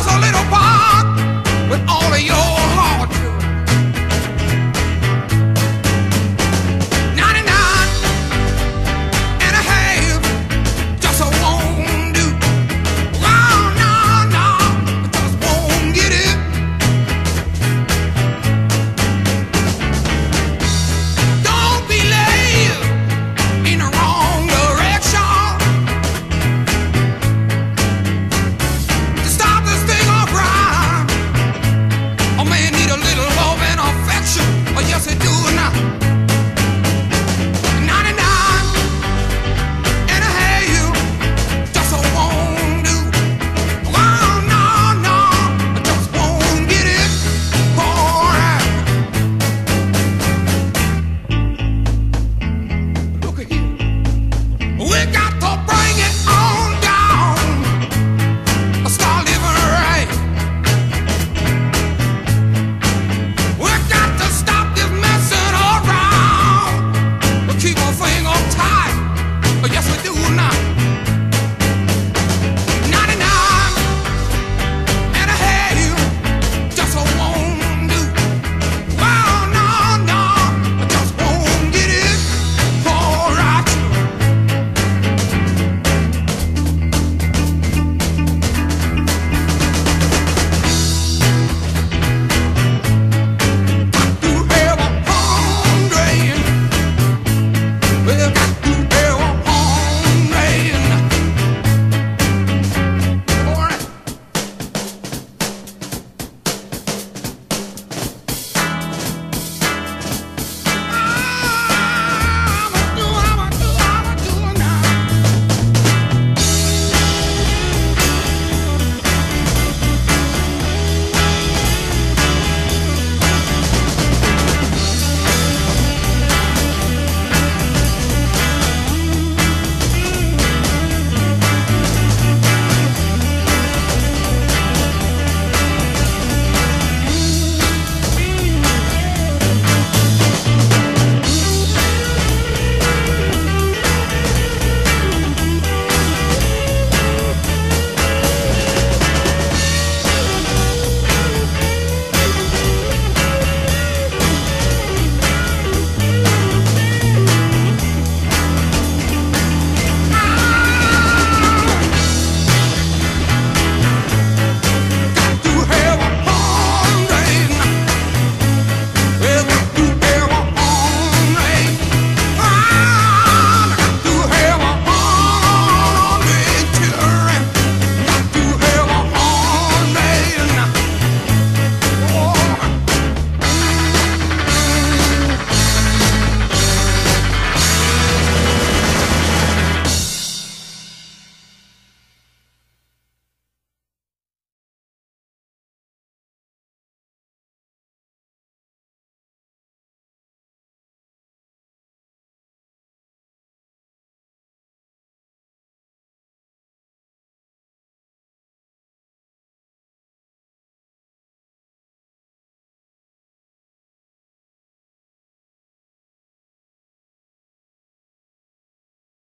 gasolina.